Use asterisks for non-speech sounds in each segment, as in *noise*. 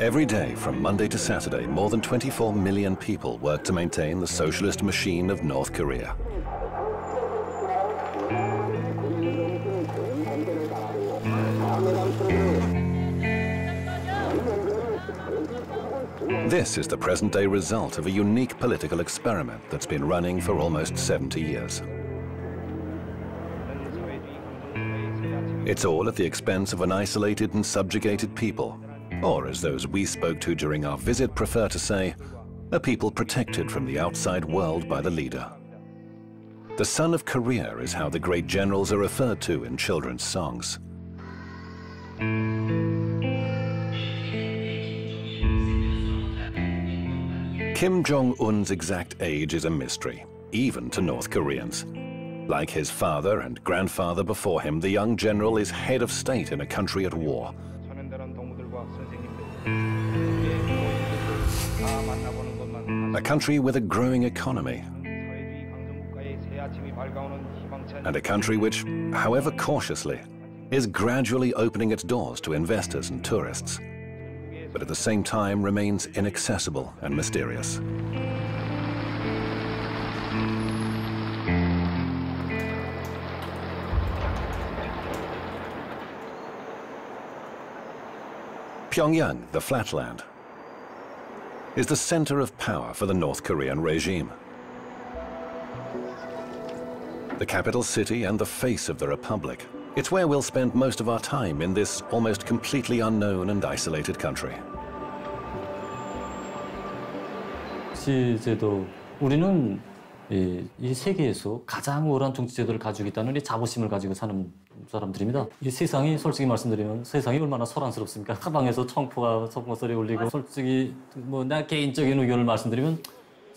Every day, from Monday to Saturday, more than 24 million people work to maintain the socialist machine of North Korea. This is the present-day result of a unique political experiment that's been running for almost 70 years. It's all at the expense of an isolated and subjugated people, or as those we spoke to during our visit prefer to say, a people protected from the outside world by the leader. The son of Korea is how the great generals are referred to in children's songs. Kim Jong-un's exact age is a mystery, even to North Koreans. Like his father and grandfather before him, the young general is head of state in a country at war. A country with a growing economy. And a country which, however cautiously, is gradually opening its doors to investors and tourists but at the same time remains inaccessible and mysterious. Pyongyang, the flatland, is the center of power for the North Korean regime. The capital city and the face of the republic. It's where we'll spend most of our time in this almost completely unknown and isolated country. 정치제도 우리는 이, 이 세계에서 가장 우월한 정치제도를 가지고 있다는 이 자부심을 가지고 사는 사람들입니다. 이 세상이 솔직히 말씀드리면 세상이 얼마나 소란스럽습니까? *laughs* 사방에서 청포가 소풍소리 울리고 솔직히 뭐 나 개인적인 의견을 말씀드리면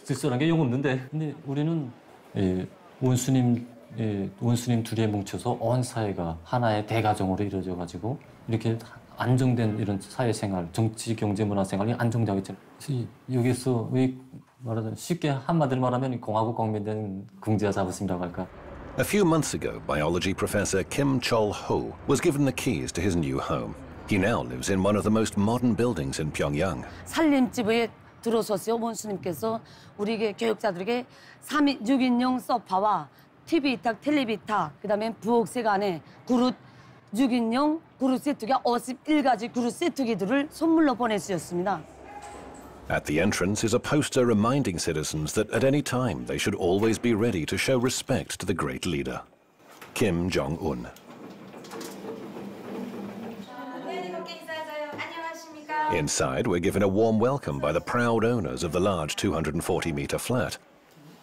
쓸쓸한 게 영 없는데 근데 우리는 이 원수님 예, 원수님 둘이 뭉쳐서 온 사회가 하나의 대가정으로 이루어져 가지고 이렇게 안정된 이런 사회생활, 정치, 경제, 문화 생활이 안정되고 있잖아요. 여기서 왜 말하자면 쉽게 한마디로 말하면 공화국 국민된 긍지와 자부심이라고 할까. A few months ago, biology professor Kim Chol-ho was given the keys to his new home. He now lives in one of the most modern buildings in Pyongyang. 살림집에 들어서세요, 원수님께서 우리 교육자들에게 3인, 6인용 소파와 TV 이탁, 텔레비탁, 그다음에 부엌 안에 그릇 6인용 그릇 세트기가 51가지 그릇 세트기들을 선물로 보내주셨습니다. At the entrance is a poster reminding citizens that at any time they should always be ready to show respect to the great leader, Kim Jong-un. Inside, we're given a warm welcome by the proud owners of the large 240-meter flat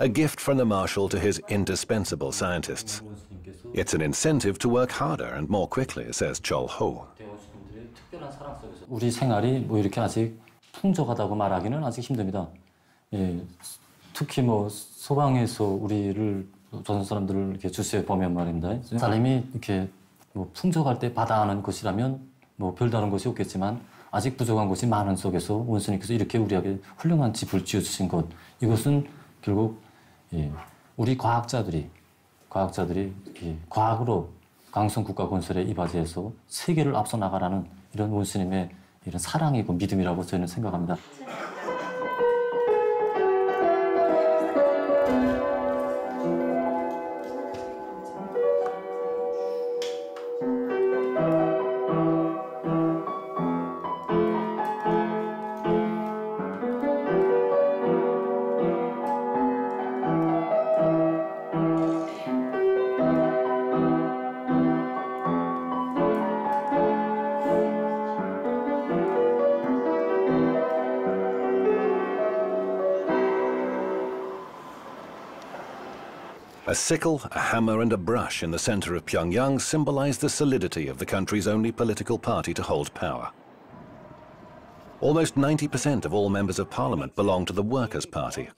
a gift from the Marshal to his indispensable scientists. It's an incentive to work harder and more quickly, says Chol Ho. 우리 생활이 뭐 이렇게 아직 풍족하다고 말하기는 아직 힘듭니다. 예, 특히 뭐 소방에서 우리를 조선 사람들을 이렇게 주시해 보면 말입니다. 사람이 이렇게 뭐 풍족할 때 받아하는 것이라면 뭐 별다른 것이 없겠지만 아직 부족한 것이 많은 속에서 원수님께서 이렇게 우리에게 훌륭한 집을 지어주신 것 이것은 결국 예, 우리 과학자들이 과학자들이 예, 과학으로 강성 국가 건설에 이바지해서 세계를 앞서 나가라는 이런 원수님의 이런 사랑이고 믿음이라고 저는 생각합니다. A sickle, a hammer and a brush in the center of Pyongyang symbolize the solidity of the country's only political party to hold power. Almost 90% of all members of parliament belong to the Workers' Party.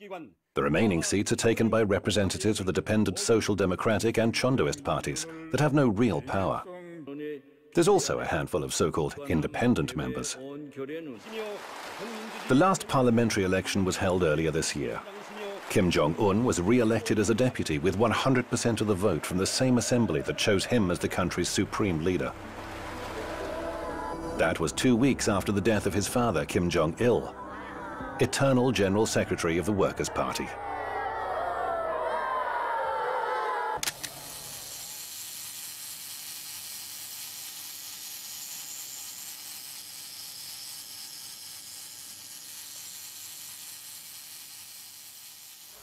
The remaining seats are taken by representatives of the dependent Social Democratic and Chondoist parties that have no real power. There's also a handful of so-called independent members. The last parliamentary election was held earlier this year. Kim Jong-un was re-elected as a deputy with 100% of the vote from the same assembly that chose him as the country's supreme leader. That was two weeks after the death of his father, Kim Jong-il, eternal General Secretary of the Workers' Party.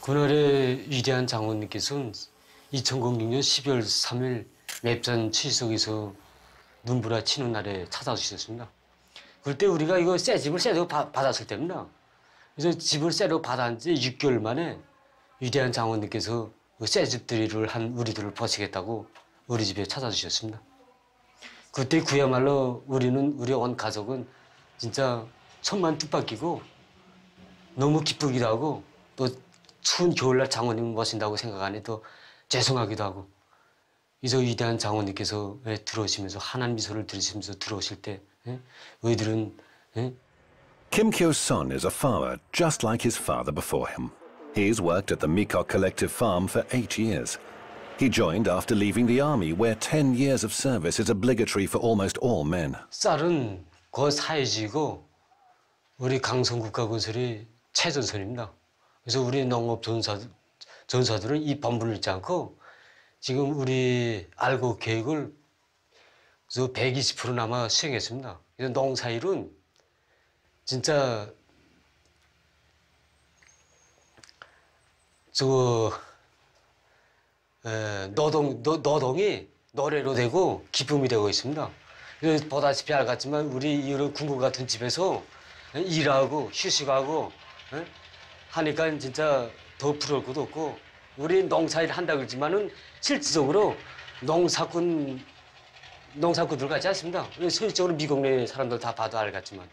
그날의 위대한 장원님께서는 2006년 12월 3일 맵산 치석에서 눈부라 치는 날에 찾아주셨습니다. 그때 우리가 이거 새 집을 새로 바, 받았을 때입니다. 그래서 집을 새로 받은 지 6개월 만에 위대한 장원님께서 그새 집들이를 한 우리들을 보시겠다고 우리 집에 찾아주셨습니다. 그때 그야말로 우리는 우리 온 가족은 진짜 천만 뜻밖이고 너무 기쁘기도 하고 또 추운 겨울날 장모님 모신다고 생각하니 또 죄송하기도 하고 이저 위대한 장모님께서 예, 들어오시면서 환한 미소를 들으시면서 들어오실 때 예, 우리들은 예, Kim Kyo-son is a farmer just like his father before him. He's worked at the Mikok Collective Farm for eight years. He joined after leaving the army, where 10 years of service is obligatory for almost all men. 쌀은 거사회지고 우리 강성국가 건설이 최전선입니다. 그래서 우리 농업 전사, 전사들은 이 본분을 잊지 않고 지금 우리 알고 계획을 120%나마 수행했습니다. 그래서 농사일은 진짜 저 에, 노동 노, 노동이 노래로 되고 기쁨이 되고 있습니다. 그래서 보다시피 알겠지만 우리 이런 군국 같은 집에서 일하고 휴식하고 에? 하니까 진짜 더 부러울 것도 없고 우리 농사일 한다 그러지만은 실질적으로 농사꾼 농사꾼들 같지 않습니다. 실질적으로 미국 내 사람들 다 봐도 알겠지만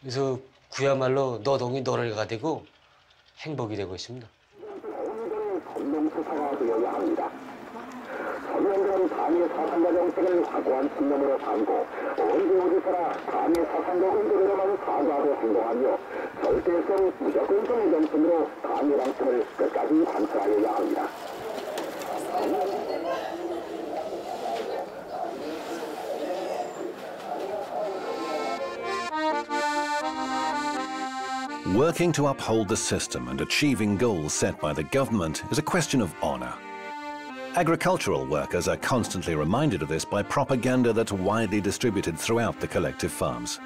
그래서 그야말로 노동이 노래가 되고 행복이 되고 있습니다. 성명수사가 되어야 합니다. 들은 당의 사상과 정책을 확고한 신념으로 삼고 언제 어디서나 당의 사상과 의도대로만 사과하고 행동하며 절대성 무조건성의 정신으로 당의 방침을 끝까지 관철하여야 합니다. Working to uphold the system and achieving goals set by the government is a question of honor. Agricultural workers are constantly reminded of this by propaganda that's widely distributed throughout the collective farms.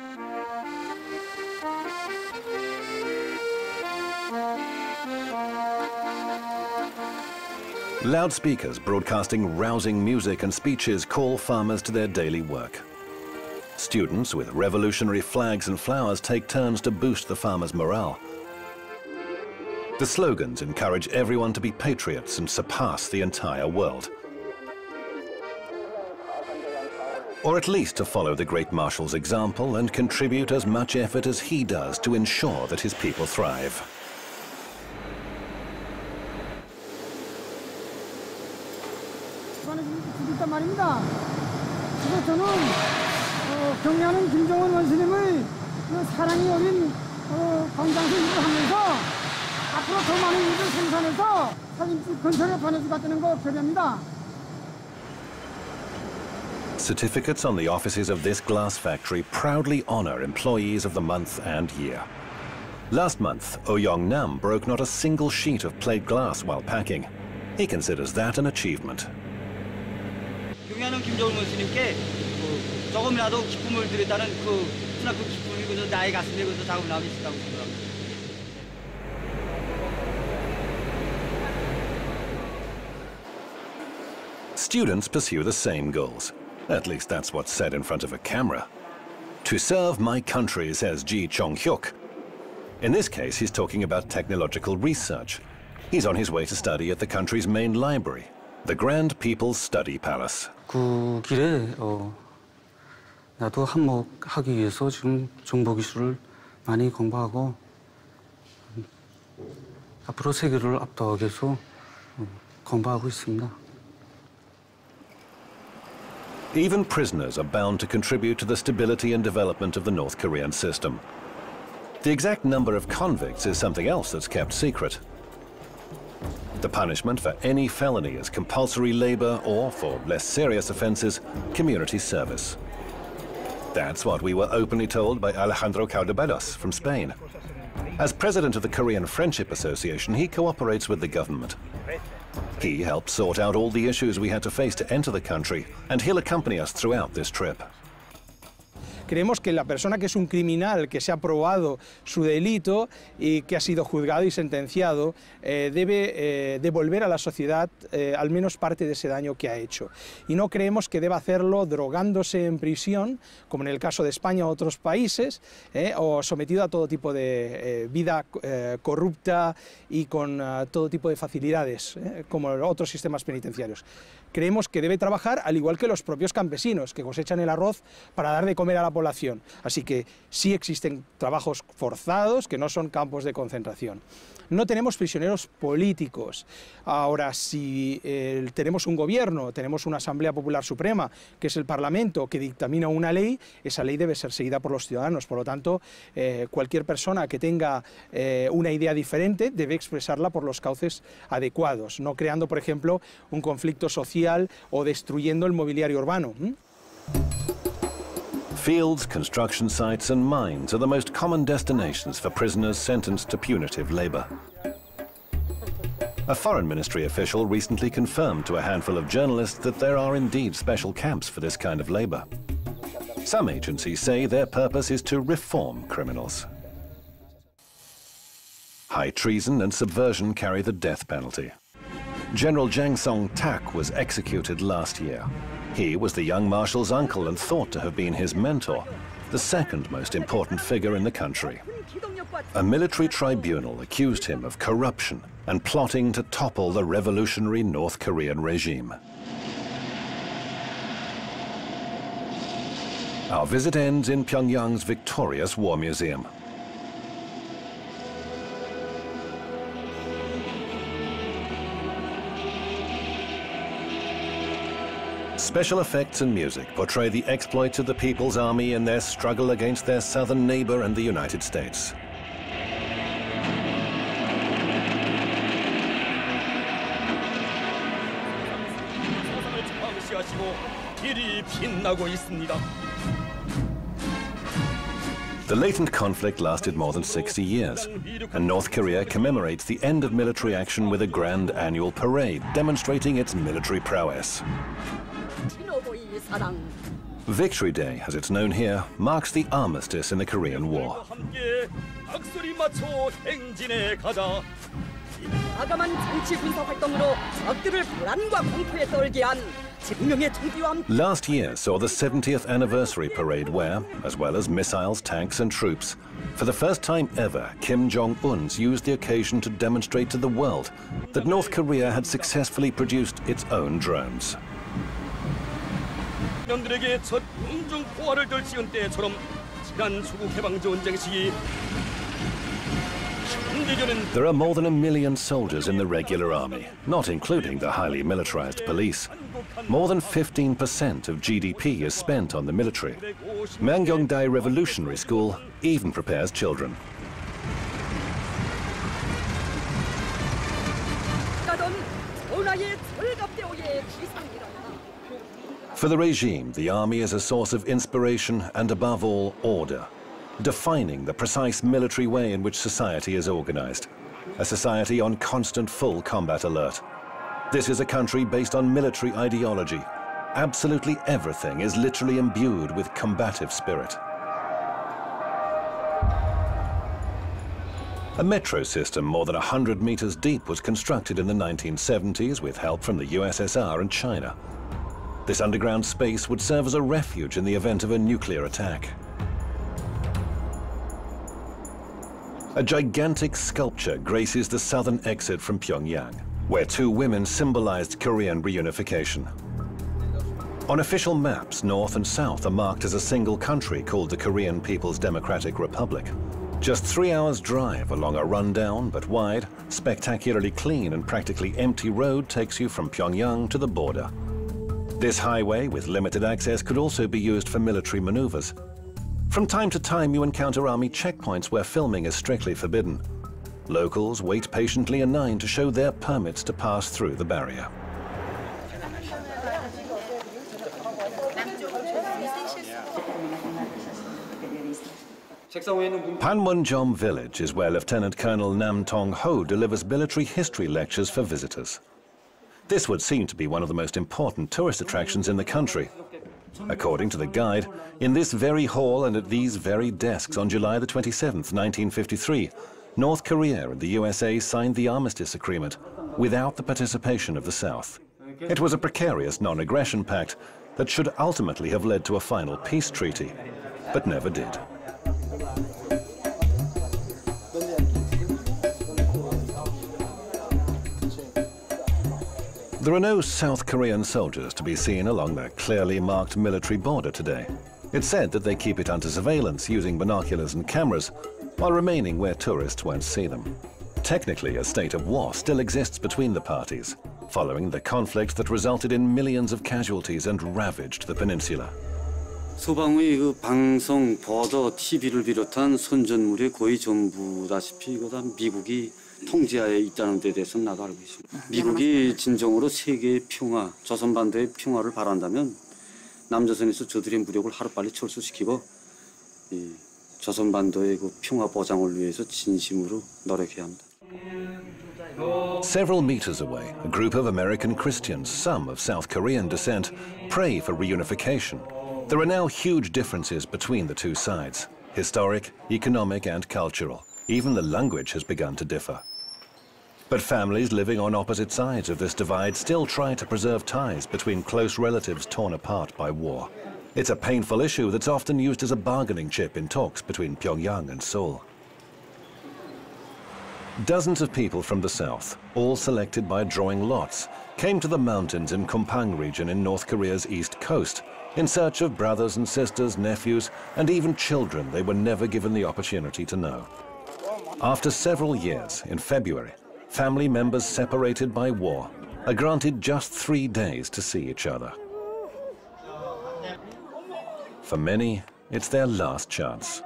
Loudspeakers broadcasting rousing music and speeches call farmers to their daily work. Students with revolutionary flags and flowers take turns to boost the farmers' morale. The slogans encourage everyone to be patriots and surpass the entire world. Or at least to follow the great marshal's example and contribute as much effort as he does to ensure that his people thrive. 일단 말입니다. 그래서 저는 어, 경례하는 김정은 원수님의 그 사랑이 어린 어, 광장에서 일을 하면서 앞으로 더 많은 일을 생산해서 사진집 근처에 보내주겠다는 거 결의합니다. Certificates on the offices of this glass factory proudly honor employees of the month and year. Last month, Oh Yong Nam broke not a single sheet of plate glass while packing. He considers that an achievement. 경애하는 김정은 원수님께 그 조금이라도 기쁨을 드렸다는 그 그나 그 기쁨이 그저 나의 가슴에 그저 자국남이 있다고 생각합니다. Students pursue the same goals. At least that's what's said in front of a camera. To serve my country, says Ji Chong-hyuk. In this case, he's talking about technological research. He's on his way to study at the country's main library, the Grand People's Study Palace. 그 길에 어, 나도 한몫하기 위해서 지금 정보기술을 많이 공부하고 음, 앞으로 세계를 압도하기 위해서 어, 공부하고 있습니다. Even prisoners are bound to contribute to the stability and development of the North Korean system. The exact number of convicts is something else that's kept secret. The punishment for any felony is compulsory labor or, for less serious offenses, community service. That's what we were openly told by Alejandro Cao de Benós from Spain. As president of the Korean Friendship Association, he cooperates with the government. He helped sort out all the issues we had to face to enter the country, and he'll accompany us throughout this trip. Creemos que la persona que es un criminal, que se ha probado su delito y que ha sido juzgado y sentenciado, eh, debe eh, devolver a la sociedad eh, al menos parte de ese daño que ha hecho. Y no creemos que deba hacerlo drogándose en prisión, como en el caso de España o otros países, o sometido a todo tipo de vida corrupta y con todo tipo de facilidades, como otros sistemas penitenciarios creemos que debe trabajar al igual que los propios campesinos, que cosechan el arroz para dar de comer a la población. Así que sí existen trabajos forzados que no son campos de concentración. No tenemos prisioneros políticos. Ahora, si eh, tenemos un gobierno, tenemos una Asamblea Popular Suprema, que es el Parlamento, que dictamina una ley, esa ley debe ser seguida por los ciudadanos. Por lo tanto, eh, cualquier persona que tenga eh, una idea diferente debe expresarla por los cauces adecuados, no creando, por ejemplo, un conflicto social o destruyendo el mobiliario urbano. Fields, construction sites and mines are the most common destinations for prisoners sentenced to punitive labor. A foreign ministry official recently confirmed to a handful of journalists that there are indeed special camps for this kind of labor. Some agencies say their purpose is to reform criminals. High treason and subversion carry the death penalty. General Jang Song Thaek was executed last year. He was the young marshal's uncle and thought to have been his mentor, the second most important figure in the country. A military tribunal accused him of corruption and plotting to topple the revolutionary North Korean regime. Our visit ends in Pyongyang's victorious War Museum. Special effects and music portray the exploits of the People's Army in their struggle against their southern neighbor and the United States. The latent conflict lasted more than 60 years, and North Korea commemorates the end of military action with a grand annual parade demonstrating its military prowess. Victory Day, as it's known here, marks the armistice in the Korean War. Last year saw the 70th anniversary parade where, as well as missiles, tanks and troops, for the first time ever, Kim Jong-un's used the occasion to demonstrate to the world that North Korea had successfully produced its own drones. 첫 포화를 때처럼 지난 수국 시기 There are more than a million soldiers in the regular army, not including the highly militarized police. More than 15% of GDP is spent on the military. Mangyongdae Revolutionary School even prepares children. For the regime, the army is a source of inspiration and above all, order, defining the precise military way in which society is organized, a society on constant full combat alert. This is a country based on military ideology. Absolutely everything is literally imbued with combative spirit. A metro system more than 100 meters deep was constructed in the 1970s with help from the USSR and China. This underground space would serve as a refuge in the event of a nuclear attack. A gigantic sculpture graces the southern exit from Pyongyang, where two women symbolized Korean reunification. On official maps, North and South are marked as a single country called the Korean People's Democratic Republic. Just three hours drive along a rundown but wide, spectacularly clean and practically empty road takes you from Pyongyang to the border. This highway, with limited access, could also be used for military maneuvers. From time to time, you encounter army checkpoints where filming is strictly forbidden. Locals wait patiently in line to show their permits to pass through the barrier. Panmunjom village is where Lieutenant Colonel Nam Tong Ho delivers military history lectures for visitors. This would seem to be one of the most important tourist attractions in the country. According to the guide, in this very hall and at these very desks on July the 27th, 1953, North Korea and the USA signed the armistice agreement without the participation of the South. It was a precarious non-aggression pact that should ultimately have led to a final peace treaty, but never did. There are no South Korean soldiers to be seen along the clearly marked military border today. It's said that they keep it under surveillance using binoculars and cameras, while remaining where tourists won't see them. Technically, a state of war still exists between the parties, following the conflict that resulted in millions of casualties and ravaged the peninsula. 소방의 그 방송, 버더, TV를 비롯한 선전물이 거의 전부다시피 이거 다 미국이 통제하에 있다는 데 대해서는 나도 알고 있습니다. 미국이 진정으로 세계의 평화, 조선 반도의 평화를 바란다면 남조선에서 저들의 무력을 하루빨리 철수시키고 이 조선 반도의 그 평화 보장을 위해서 진심으로 노력해야 합니다. Several meters away, a group of American Christians, some of South Korean descent, pray for reunification. There are now huge differences between the two sides historic, economic, and cultural. Even the language has begun to differ. But families living on opposite sides of this divide still try to preserve ties between close relatives torn apart by war. It's a painful issue that's often used as a bargaining chip in talks between Pyongyang and Seoul. Dozens of people from the south, all selected by drawing lots, came to the mountains in Kumgang region in North Korea's east coast in search of brothers and sisters, nephews, and even children they were never given the opportunity to know. After several years, in February, family members separated by war are granted just three days to see each other. For many, it's their last chance.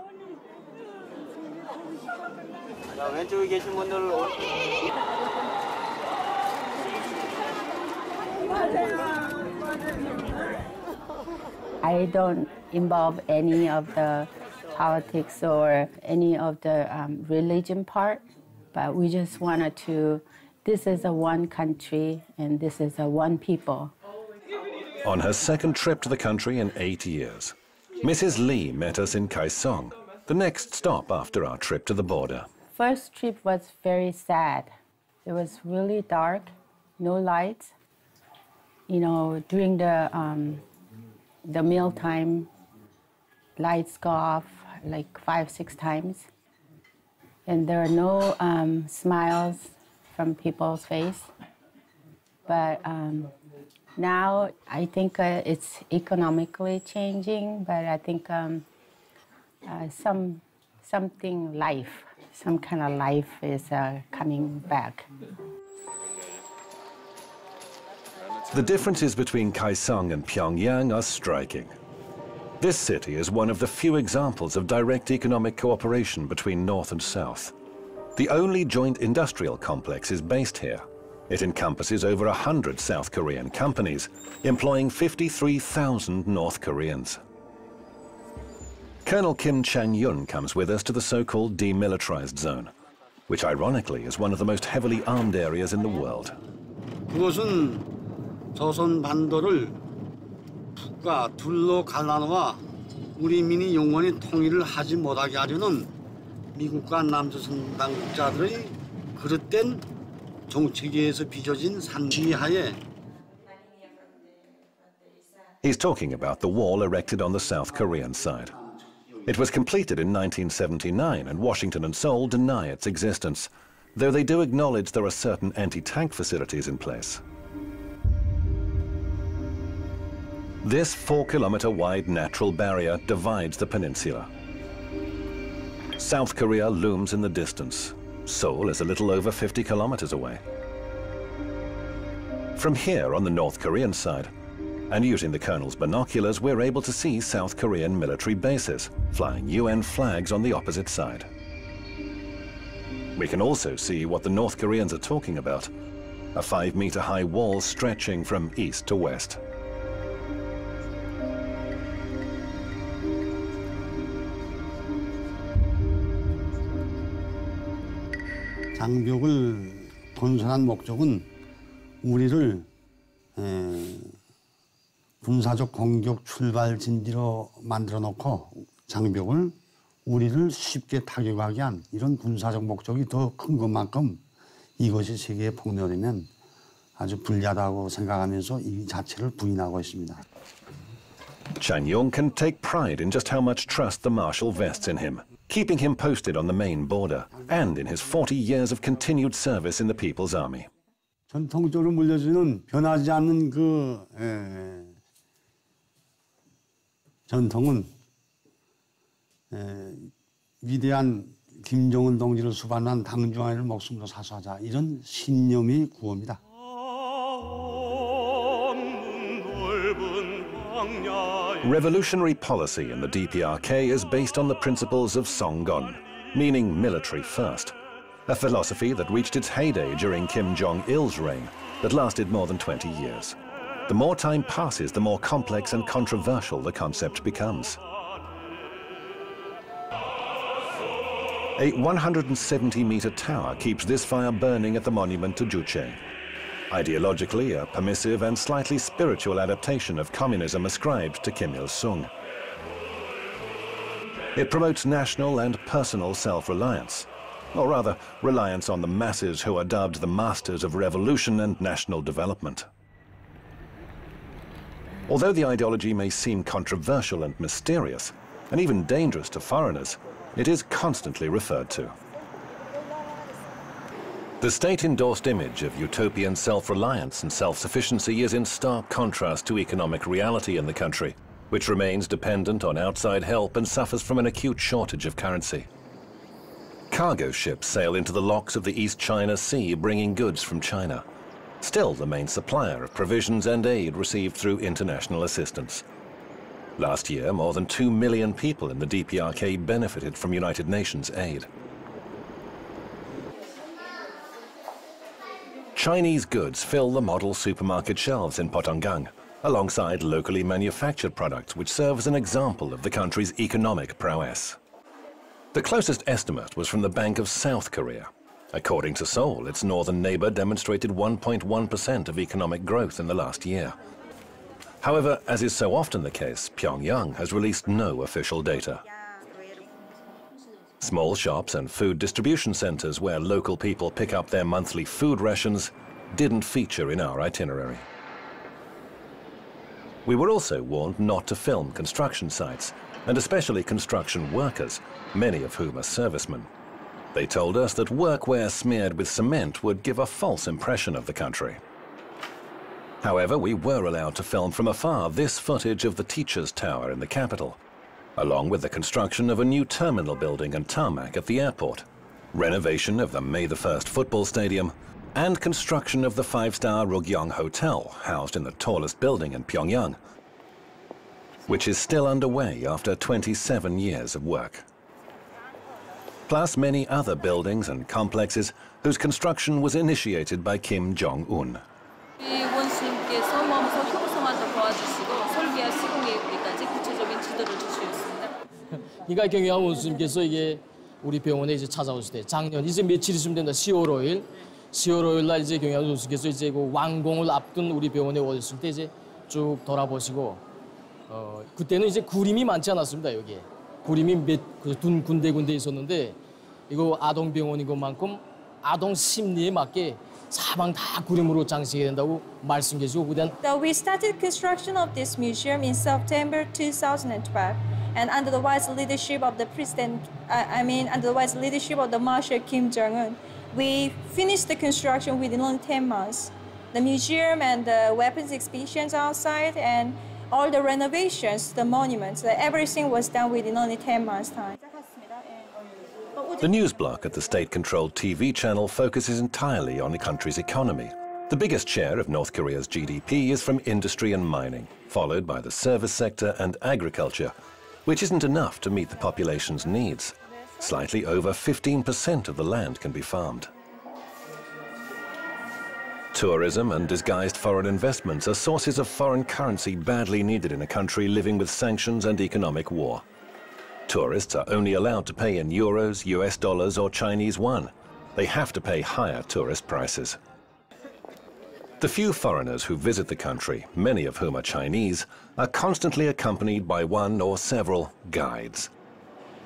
I don't involve any of the politics or any of the um, religion part, but we just wanted to. This is a one country and this is a one people. On her second trip to the country in eight years, Mrs. Lee met us in Kaesong, the next stop after our trip to the border. First trip was very sad. It was really dark, no lights. You know, during the um, the mealtime, lights go off like five, six times, and there are no um, smiles from people's face. But um, now I think uh, it's economically changing, but I think um, uh, some something life, some kind of life is uh, coming back. The differences between Kaesong and Pyongyang are striking. This city is one of the few examples of direct economic cooperation between North and South. The only joint industrial complex is based here. It encompasses over 100 South Korean companies, employing 53,000 North Koreans. Colonel Kim Chang-yun comes with us to the so-called demilitarized zone, which ironically is one of the most heavily armed areas in the world. 그것은 조선 반도를 북과 둘로 갈라놓아 우리 민이 영원히 통일을 하지 못하게 하려는 미국과 남조선 당국자들의 그릇된 정책에서 빚어진 산지하에 He's talking about the wall erected on the South Korean side. It was completed in 1979 and Washington and Seoul deny its existence, though they do acknowledge there are certain anti-tank facilities in place. This four-kilometer wide natural barrier divides the peninsula. South Korea looms in the distance. Seoul is a little over 50 kilometers away. From here on the North Korean side, and using the Colonel's binoculars, we're able to see South Korean military bases, flying UN flags on the opposite side. We can also see what the North Koreans are talking about, a five-meter high wall stretching from east to west. 장벽을 건설한 목적은 우리를 에, 군사적 공격 출발 진지로 만들어 놓고 장벽을 우리를 쉽게 타격하게 한 이런 군사적 목적이 더 큰 것만큼 이것이 세계에 폭로되면 아주 불리하다고 생각하면서 이 자체를 부인하고 있습니다. Chan Yong can take pride in just how much trust the Marshal vests in him, keeping him posted on the main border and in his 40 years of continued service in the People's Army. 전통적으로 물려주는 변하지 않는 그 에, 전통은 에, 위대한 김정은 동지를 수반한 당중아이를 목숨으로 사수하자 이런 신념이 구호입니다. Revolutionary policy in the DPRK is based on the principles of Songun, meaning military first, a philosophy that reached its heyday during Kim Jong-il's reign that lasted more than 20 years. The more time passes, the more complex and controversial the concept becomes. A 170-meter tower keeps this fire burning at the monument to Juche. Ideologically, a permissive and slightly spiritual adaptation of communism ascribed to Kim Il-sung. It promotes national and personal self-reliance, or rather, reliance on the masses who are dubbed the masters of revolution and national development. Although the ideology may seem controversial and mysterious, and even dangerous to foreigners, it is constantly referred to. The state-endorsed image of utopian self-reliance and self-sufficiency is in stark contrast to economic reality in the country, which remains dependent on outside help and suffers from an acute shortage of currency. Cargo ships sail into the locks of the East China Sea bringing goods from China, still the main supplier of provisions and aid received through international assistance. Last year, more than 2 million people in the DPRK benefited from United Nations aid. Chinese goods fill the model supermarket shelves in Potonggang, alongside locally manufactured products which serve as an example of the country's economic prowess. The closest estimate was from the Bank of South Korea. According to Seoul, its northern neighbor demonstrated 1.1% of economic growth in the last year. However, as is so often the case, Pyongyang has released no official data. Small shops and food distribution centers where local people pick up their monthly food rations didn't feature in our itinerary. We were also warned not to film construction sites, and especially construction workers, many of whom are servicemen. They told us that workwear smeared with cement would give a false impression of the country. However, we were allowed to film from afar this footage of the Teachers' Tower in the capital, along with the construction of a new terminal building and tarmac at the airport, renovation of the May the 1st football stadium, and construction of the five-star Ryugyong Hotel, housed in the tallest building in Pyongyang, which is still underway after 27 years of work. Plus many other buildings and complexes whose construction was initiated by Kim Jong-un. 그러니까 경영 원수님께서 이게 우리 병원에 이제 찾아오실 때 작년 이제 며칠 있으면 된다. 10월 5일 10월 5일 날 이제 경영 원수께서 이제 그 완공을 앞둔 우리 병원에 오셨을 때 이제 쭉 돌아보시고 어 그때는 이제 구림이 많지 않았습니다 여기에 구림이 몇둔 군데 군데 있었는데 이거 아동 병원인 것만큼 아동 심리에 맞게 사방 다 구림으로 장식해야 된다고 말씀해 주시고 그다음 So we started construction of this museum in September 2012, and under the wise leadership of the president, I, mean under the wise leadership of the Marshal Kim Jong Un, we finished the construction within only 10 months. The museum and the weapons exhibitions outside, and all the renovations, the monuments, everything was done within only 10 months' time. The news block at the state-controlled TV channel focuses entirely on the country's economy. The biggest share of North Korea's GDP is from industry and mining, followed by the service sector and agriculture, which isn't enough to meet the population's needs. Slightly over 15% of the land can be farmed. Tourism and disguised foreign investments are sources of foreign currency badly needed in a country living with sanctions and economic war. Tourists are only allowed to pay in euros, US dollars or Chinese yuan, they have to pay higher tourist prices. The few foreigners who visit the country, many of whom are Chinese, are constantly accompanied by one or several guides.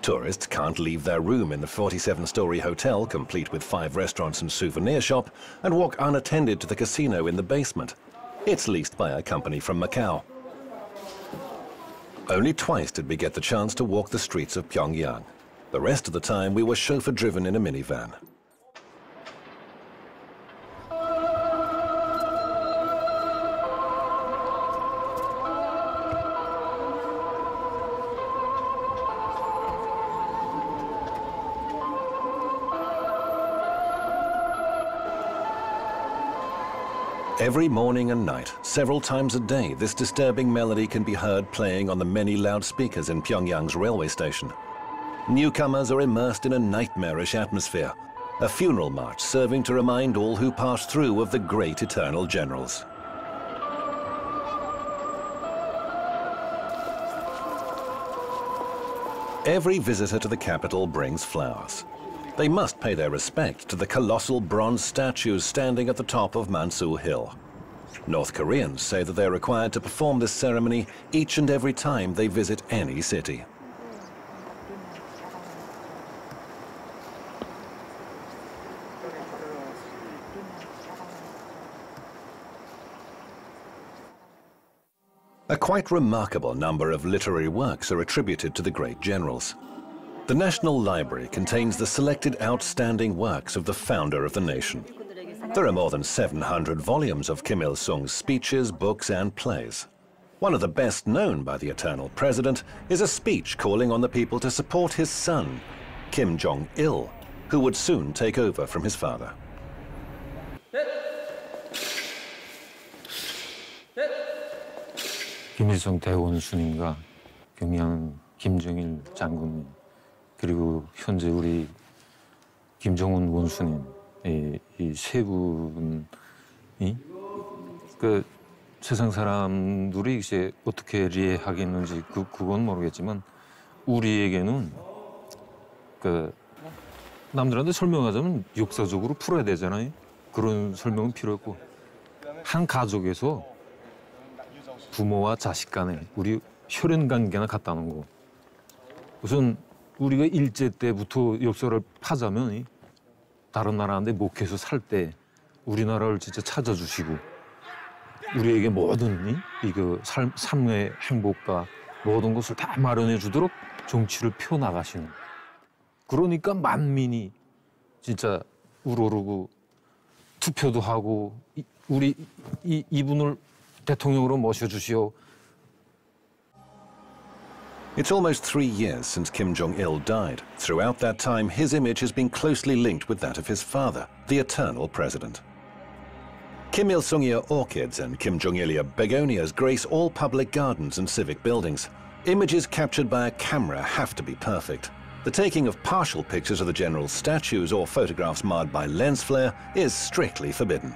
Tourists can't leave their room in the 47-story hotel, complete with five restaurants and souvenir shop, and walk unattended to the casino in the basement. It's leased by a company from Macau. Only twice did we get the chance to walk the streets of Pyongyang. The rest of the time we were chauffeur-driven in a minivan. Every morning and night, several times a day, this disturbing melody can be heard playing on the many loudspeakers in Pyongyang's railway station. Newcomers are immersed in a nightmarish atmosphere, a funeral march serving to remind all who pass through of the great eternal generals. Every visitor to the capital brings flowers. They must pay their respect to the colossal bronze statues standing at the top of Mansu Hill. North Koreans say that they're required to perform this ceremony each and every time they visit any city. A quite remarkable number of literary works are attributed to the great generals. The National Library contains the selected outstanding works of the founder of the nation. There are more than 700 volumes of Kim Il-sung's speeches, books and plays. One of the best known by the eternal president is a speech calling on the people to support his son, Kim Jong-il, who would soon take over from his father. 김일성 대원수님과 경양 김정일 장군님 그리고 현재 우리 김정은 원수님 이세 분이 그 세상 사람들이 이제 어떻게 이해하겠는지 그 그건 모르겠지만 우리에게는 그 남들한테 설명하자면 역사적으로 풀어야 되잖아요. 그런 설명은 필요 없고 한 가족에서 부모와 자식 간에 우리 혈연 관계나 같다는 거. 우선 우리가 일제 때부터 역사를 파자면 다른 나라한테 목해서 살 때 우리나라를 진짜 찾아주시고 우리에게 모든 이그 삶의 행복과 모든 것을 다 마련해 주도록 정치를 펴 나가시는. 그러니까 만민이 진짜 우러르고 투표도 하고 우리 이, 이분을 대통령으로 모셔주시오. It's almost three years since Kim Jong-il died. Throughout that time, his image has been closely linked with that of his father, the eternal president. Kimilsungia orchids and Kimjongilia begonias grace all public gardens and civic buildings. Images captured by a camera have to be perfect. The taking of partial pictures of the general's statues or photographs marred by lens flare is strictly forbidden.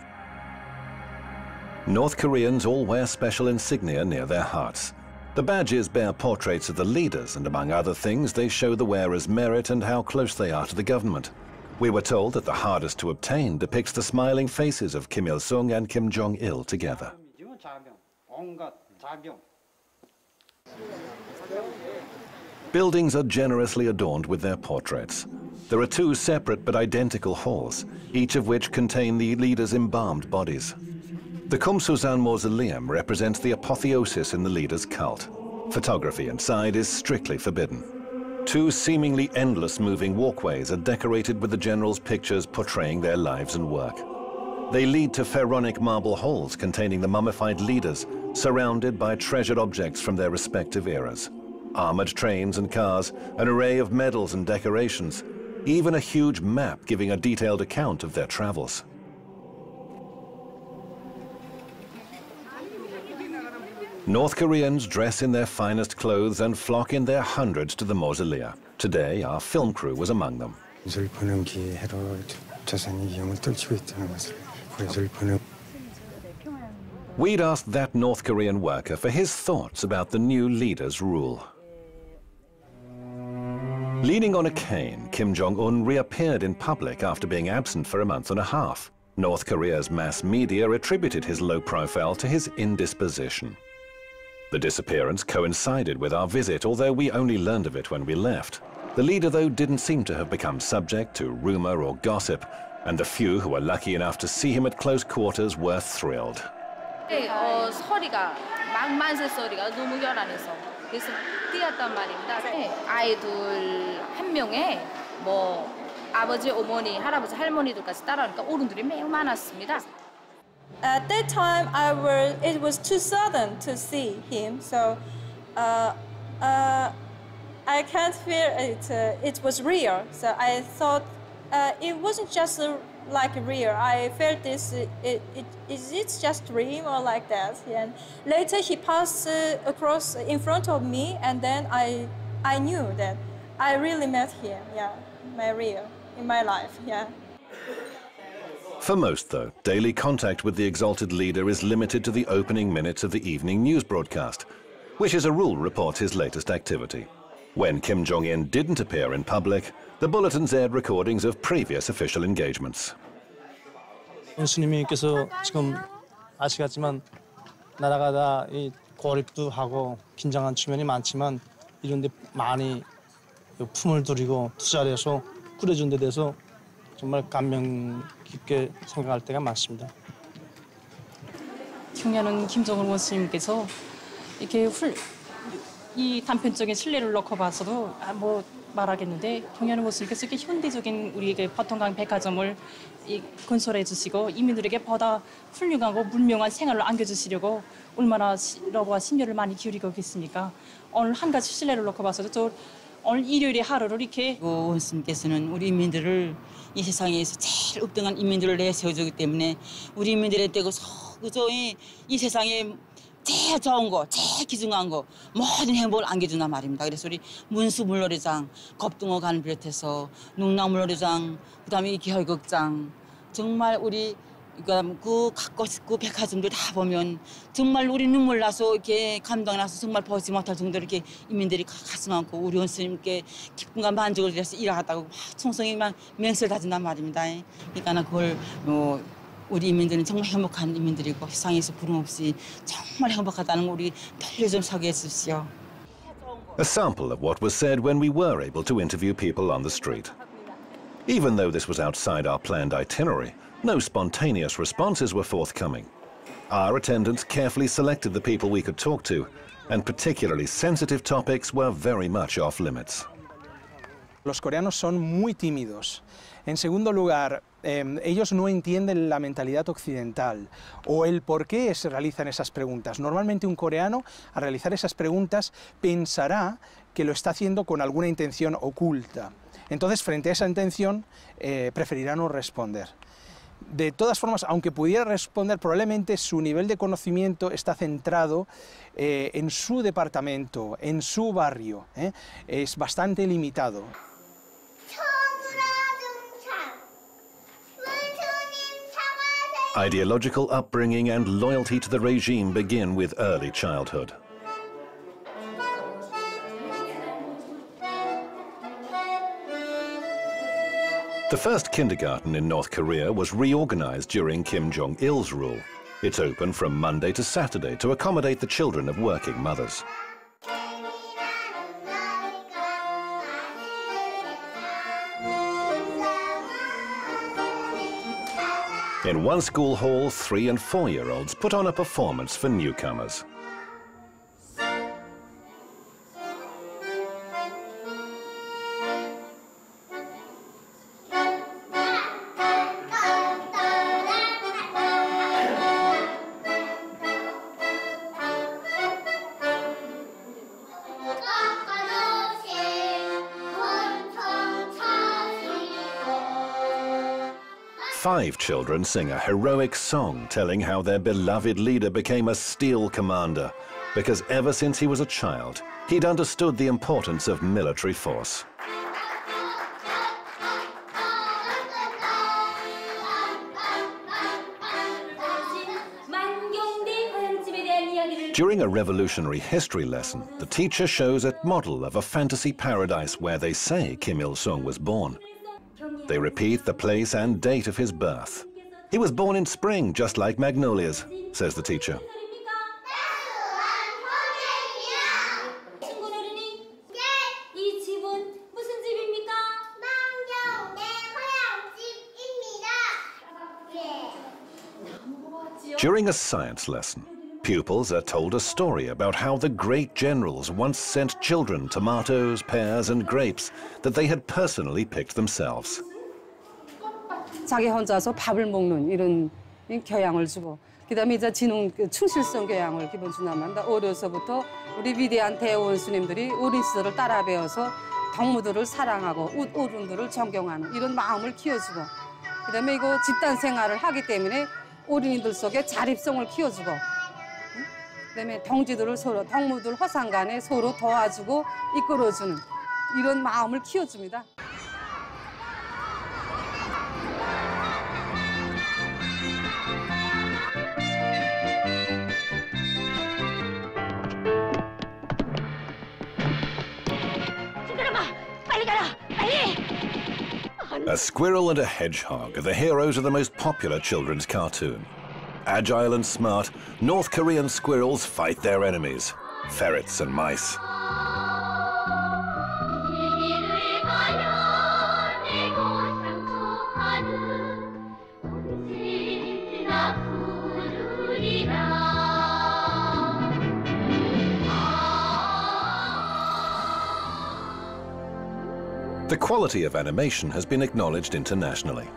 North Koreans all wear special insignia near their hearts. The badges bear portraits of the leaders, and among other things, they show the wearer's merit and how close they are to the government. We were told that the hardest to obtain depicts the smiling faces of Kim Il-sung and Kim Jong-il together. Buildings are generously adorned with their portraits. There are two separate but identical halls, each of which contain the leaders' embalmed bodies. The Kumsusan Mausoleum represents the apotheosis in the leader's cult. Photography inside is strictly forbidden. Two seemingly endless moving walkways are decorated with the general's pictures portraying their lives and work. They lead to pharaonic marble halls containing the mummified leaders, surrounded by treasured objects from their respective eras. Armored trains and cars, an array of medals and decorations, even a huge map giving a detailed account of their travels. North Koreans dress in their finest clothes and flock in their hundreds to the mausolea. Today, our film crew was among them. We'd asked that North Korean worker for his thoughts about the new leader's rule. Leaning on a cane, Kim Jong-un reappeared in public after being absent for a month and a half. North Korea's mass media attributed his low profile to his indisposition. The disappearance coincided with our visit, although we only learned of it when we left. The leader, though, didn't seem to have become subject to rumor or gossip, and the few who were lucky enough to see him at close quarters were thrilled. 어, 소리가 막 만세 소리가 너무 요란해서 그래서 뛰었단 말입니다. 네, 아이들 한 명에 뭐 아버지, 어머니, 할아버지, 할머니들까지 따라오니까 어른들이 매우 많았습니다. at that time, I was it was too sudden to see him, so uh, uh, I can't feel it. Uh, it was real, so I thought uh, it wasn't just uh, like real. I felt this. It, it, it is it just dream or like that? And later he passed uh, across in front of me, and then I I knew that I really met him. Yeah, my real in my life. Yeah. For most, though, daily contact with the exalted leader is limited to the opening minutes of the evening news broadcast, which as a rule reports his latest activity. When Kim Jong-un didn't appear in public, the bulletins aired recordings of previous official engagements. 원수님께서 지금 아시겠지만 나라가 다 이 고립도 하고 긴장한 측면이 많지만 이런 데 많이 품을 들이고 투자를 해서 꾸려준 데 대해서 정말 감명 깊게 생각할 때가 많습니다. 경려는 김정은 원수님께서 이렇게 훌, 이 단편적인 신뢰를 넣고 봐서도 아, 뭐 말하겠는데 경려는 원수님께서 이렇게 현대적인 우리에게 버통강 백화점을 건설해 주시고 이민들에게 보다 훌륭하고 문명한 생활을 안겨주시려고 얼마나 러브와 심려를 많이 기울이고 계십니까? 오늘 한 가지 신뢰를 놓고 봐서도 오늘 일요일에 하루를 이렇게 원수님께서는 우리 인민들을 이 세상에서 제일 읍등한 인민들을 내세워주기 때문에 우리 인민들의 떼고 그저 이, 이 세상에 제일 좋은 거, 제일 기중한 거 모든 행복을 안겨주나 말입니다. 그래서 우리 문수 물놀이장, 겁등어관을 비롯해서 농랑 물놀이장, 그다음에 이 기혈극장 정말 우리 그 갖고 그 백화점들 다 보면 정말 우리 눈물 나서 이렇게 감동 나서 정말 보지 못할 정도로 이렇게 인민들이 가슴 않고 우리 원수님께 기쁨과 만족을 위해서 일하다고 막 총성이만 맹세를 다진단 말입니다. 그러니까 그걸 뭐 우리 인민들은 정말 행복한 인민들이고 세상에서 부름 없이 정말 행복하다는 걸 우리 널리 좀 소개해 주십시오. A sample of what was said when we were able to interview people on the street. Even though this was outside our planned itinerary, no spontaneous responses were forthcoming. Our attendants carefully selected the people we could talk to, and particularly sensitive topics were very much off limits. Los coreanos son muy tímidos. En segundo lugar, eh, ellos no entienden la mentalidad occidental o el por qué se realizan esas preguntas. Normalmente un coreano, al realizar esas preguntas, pensará que lo está haciendo con alguna intención oculta. Entonces, frente a esa intención, eh, preferirá no responder. De todas formas, aunque pudiera responder, probablemente su nivel de conocimiento está centrado eh, en su departamento, en su barrio. ¿eh? Es bastante limitado. Ideological upbringing and loyalty to the regime begin with early childhood. The first kindergarten in North Korea was reorganized during Kim Jong-il's rule. It's open from Monday to Saturday to accommodate the children of working mothers. In one school hall, three and four-year-olds put on a performance for newcomers. Five children sing a heroic song telling how their beloved leader became a steel commander because ever since he was a child, he'd understood the importance of military force. During a revolutionary history lesson, the teacher shows a model of a fantasy paradise where they say Kim Il-sung was born. They repeat the place and date of his birth. He was born in spring, just like Magnolia's, says the teacher. During a science lesson, pupils are told a story about how the great generals once sent children tomatoes, pears and grapes that they had personally picked themselves. 자기 혼자서 밥을 먹는 이런 교양을 주고 그다음에 이제 지능 그 충실성 교양을 기본 준다면다 어려서부터 우리 위대한 대원수님들이 어린 시절을 따라 배워서 동무들을 사랑하고 웃 어른들을 존경하는 이런 마음을 키워주고 그다음에 이거 집단 생활을 하기 때문에 어린이들 속에 자립성을 키워주고 응? 그다음에 동지들을 서로 동무들 화상간에 서로 도와주고 이끌어주는 이런 마음을 키워줍니다. A squirrel and a hedgehog are the heroes of the most popular children's cartoon. Agile and smart, North Korean squirrels fight their enemies, ferrets and mice. *laughs* The quality of animation has been acknowledged internationally.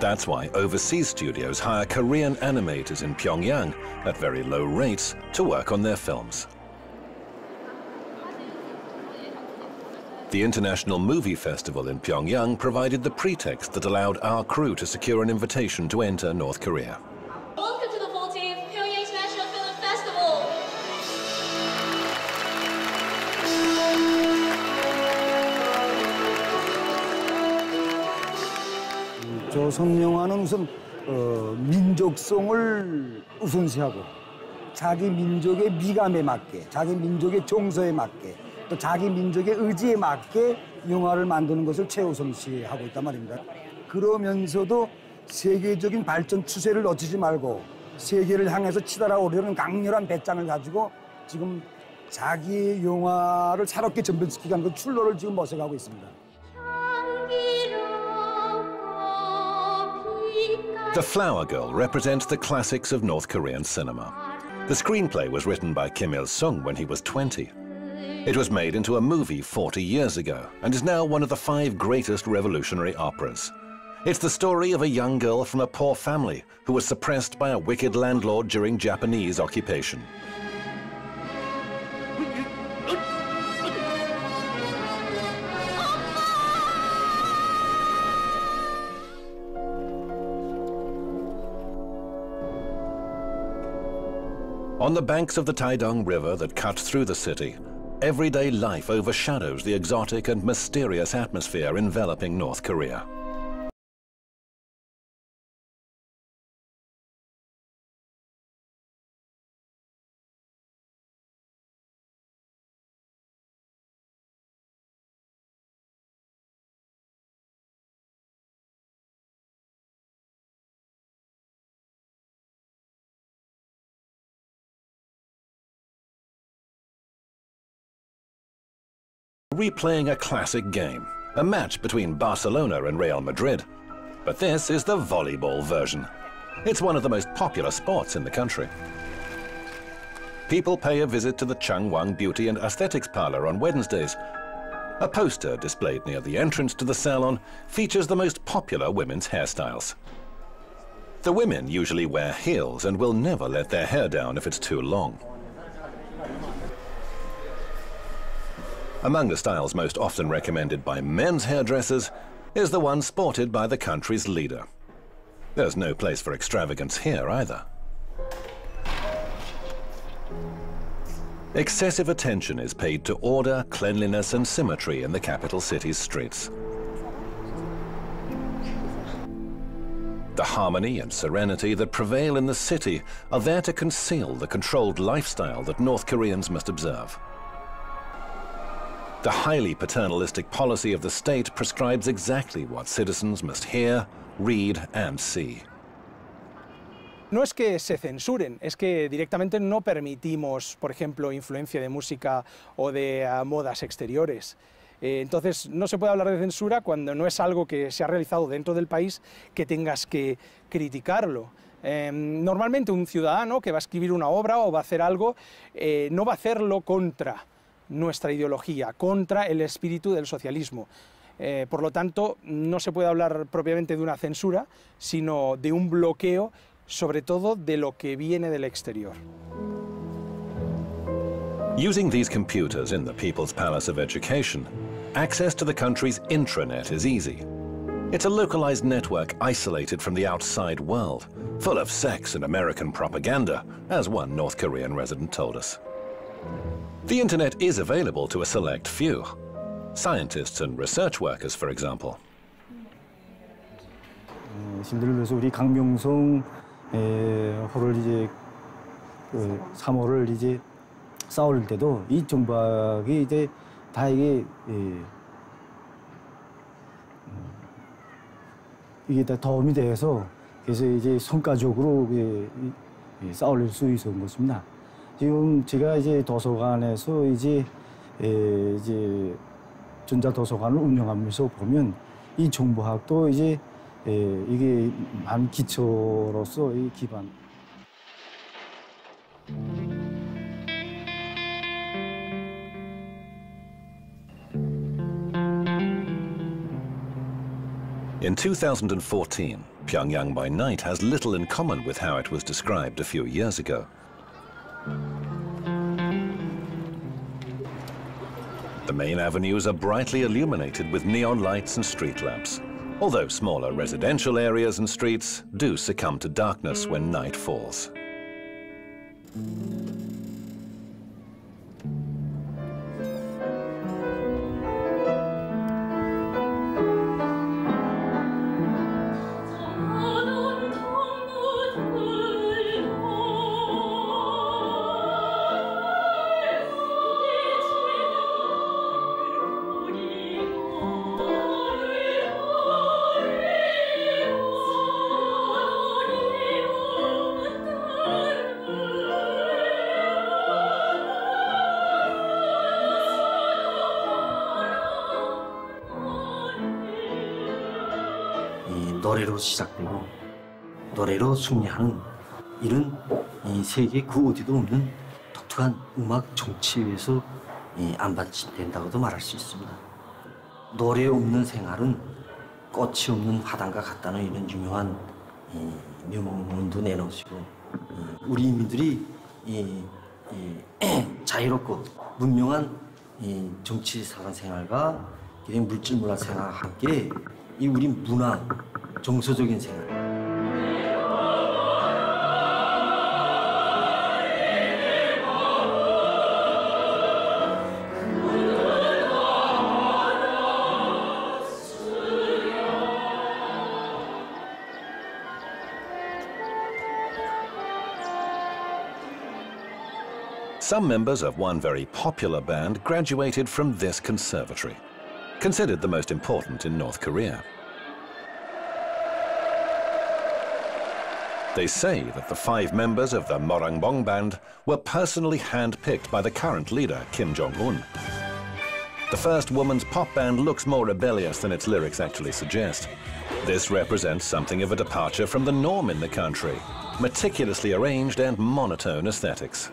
That's why overseas studios hire Korean animators in Pyongyang at very low rates to work on their films. The International Movie Festival in Pyongyang provided the pretext that allowed our crew to secure an invitation to enter North Korea. 조선 영화는 우선 어, 민족성을 우선시하고 자기 민족의 미감에 맞게, 자기 민족의 정서에 맞게, 또 자기 민족의 의지에 맞게 영화를 만드는 것을 최우선시하고 있단 말입니다. 그러면서도 세계적인 발전 추세를 놓치지 말고 세계를 향해서 치달아 오려는 강렬한 배짱을 가지고 지금 자기 영화를 새롭게 전변시키기 위한 그 출로를 지금 모색하고 있습니다. The Flower Girl represents the classics of North Korean cinema. The screenplay was written by Kim Il-sung when he was 20. It was made into a movie 40 years ago and is now one of the five greatest revolutionary operas. It's the story of a young girl from a poor family who was suppressed by a wicked landlord during Japanese occupation. On the banks of the Taedong River that cuts through the city, everyday life overshadows the exotic and mysterious atmosphere enveloping North Korea. Replaying a classic game, a match between Barcelona and Real Madrid. But this is the volleyball version. It's one of the most popular sports in the country. People pay a visit to the Changwang Beauty and Aesthetics Parlor on Wednesdays. A poster displayed near the entrance to the salon features the most popular women's hairstyles. The women usually wear heels and will never let their hair down if it's too long. Among the styles most often recommended by men's hairdressers is the one sported by the country's leader. There's no place for extravagance here either. Excessive attention is paid to order, cleanliness and symmetry in the capital city's streets. The harmony and serenity that prevail in the city are there to conceal the controlled lifestyle that North Koreans must observe. The highly paternalistic policy of the state prescribes exactly what citizens must hear, read and see. No es que se censuren, es que directamente no permitimos, por ejemplo, influencia de música o de uh, modas exteriores. Eh, entonces, no se puede hablar de censura cuando no es algo que se ha realizado dentro del país que tengas que criticarlo. Eh, normalmente un ciudadano que va a escribir una obra o va a hacer algo, eh, no va a hacerlo contra nuestra ideología, contra el espíritu del socialismo. Eh, por lo tanto, no se puede hablar propiamente de una censura, sino de un bloqueo, sobre todo de lo que viene del exterior. Using these computers in the People's Palace of Education, access to the country's intranet is easy. It's a localized network isolated from the outside world, full of sex and American propaganda, as one North Korean resident told us. The internet is available to a select few. Scientists and research workers, for example. 들어서 우리 강명성 호를 이제 그 3호를 이제 싸울 때도 이 정박이 이제 다 이게 예, 이게 다 도움이 돼서 그래서 이제 성과적으로 예, 예, 싸울 수 있었던 것입니다. 지금 제가 이제 도서관에서 이제 에, 이제 전자 도서관을 운영하면서 보면 이 정보학도 이제 에, 이게 한 기초로서 이 기반. In 2014, Pyongyang by night has little in common with how it was described a few years ago. The main avenues are brightly illuminated with neon lights and street lamps, although smaller residential areas and streets do succumb to darkness when night falls. 노래로 시작되고 노래로 승리하는 이런 이 세계 그 어디도 없는 독특한 음악 정치에서 이 안반된다고도 말할 수 있습니다. 노래 없는 생활은 꽃이 없는 화단과 같다는 이런 유명한 이 명문도 내놓으시고 이 우리 인민들이 이, 이 *clears throat* 자유롭고 문명한 이 정치 사관 생활과 이 물질 문화 생활과 함께 이 우리 문화 정서적인 생활 Some members of one very popular band graduated from this conservatory, considered the most important in North Korea. They say that the five members of the Moranbong band were personally handpicked by the current leader, Kim Jong-un. The first woman's pop band looks more rebellious than its lyrics actually suggest. This represents something of a departure from the norm in the country, meticulously arranged and monotone aesthetics.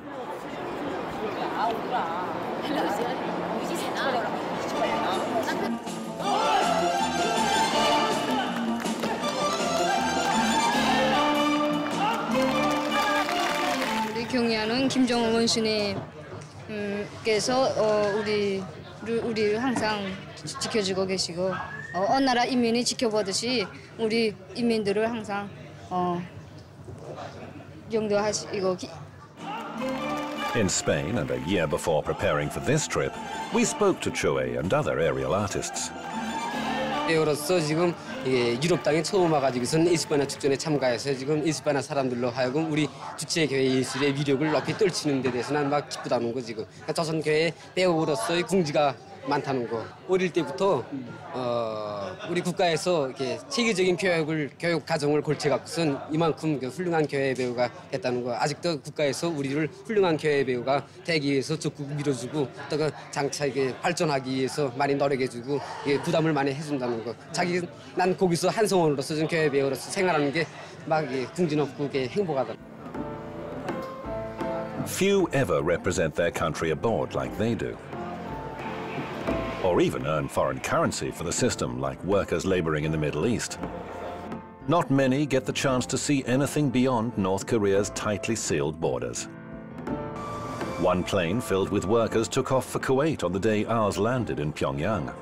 김정은 원수님께서 어, 우리 우리를 항상 지- 지켜주고 계시고 어, 어느 나라 인민이 지켜보듯이 우리 인민들을 항상 어, 용도하시고 기- In Spain, and a year before preparing for this trip, we spoke to Chue and other aerial artists. 배우로서 지금 유럽 땅에 처음 와가지고선 에스파나 축전에 참가해서 지금 에스파나 사람들로 하여금 우리 주체 교회 예술의 위력을 높이 떨치는 데 대해서는 막 기쁘다는 거 지금. 그러니까 조선 교회 배우로서의 궁지가 많다는 거 어릴 때부터 어, 우리 국가에서 이렇게 체계적인 교육을 교육 과정을 골체 갖고선 이만큼 그 훌륭한 교회 배우가 됐다는 거 아직도 국가에서 우리를 훌륭한 교회 배우가 되기 위해서 적극 밀어주고 또그 장차 이게 발전하기 위해서 많이 노력해주고 이게 부담을 많이 해준다는 거 자기 난 거기서 한성원으로서 좀 교회 배우로서 생활하는 게 막 궁지높고 이게 행복하다. Few ever represent their country abroad like they do. Or even earn foreign currency for the system like workers laboring in the Middle East. Not many get the chance to see anything beyond North Korea's tightly sealed borders. One plane filled with workers took off for Kuwait on the day ours landed in Pyongyang.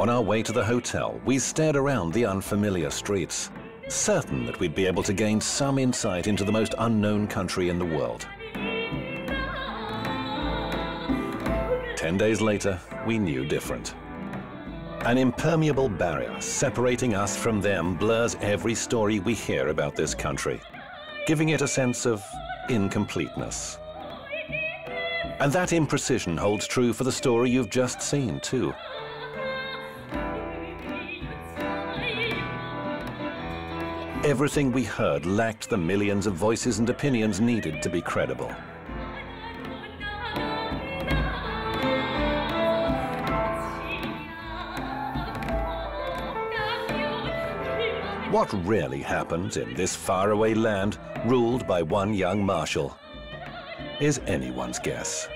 On our way to the hotel, we stared around the unfamiliar streets, certain that we'd be able to gain some insight into the most unknown country in the world. Ten days later, we knew different. An impermeable barrier separating us from them blurs every story we hear about this country, giving it a sense of incompleteness. And that imprecision holds true for the story you've just seen, too. Everything we heard lacked the millions of voices and opinions needed to be credible. What really happens in this faraway land ruled by one young marshal is anyone's guess.